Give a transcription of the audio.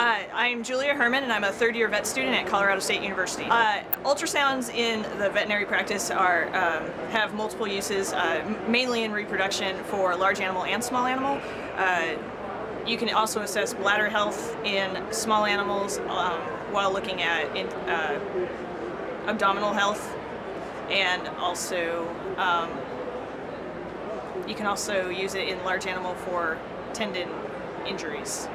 Uh, I'm Julia Herman, and I'm a third year vet student at Colorado State University. Uh, ultrasounds in the veterinary practice are um, have multiple uses, uh, mainly in reproduction for large animal and small animal. Uh, you can also assess bladder health in small animals um, while looking at in, uh, abdominal health, and also um, you can also use it in large animal for tendon injuries.